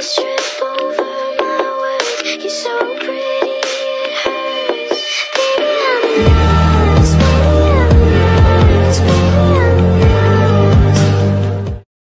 trip over my words. You're so pretty.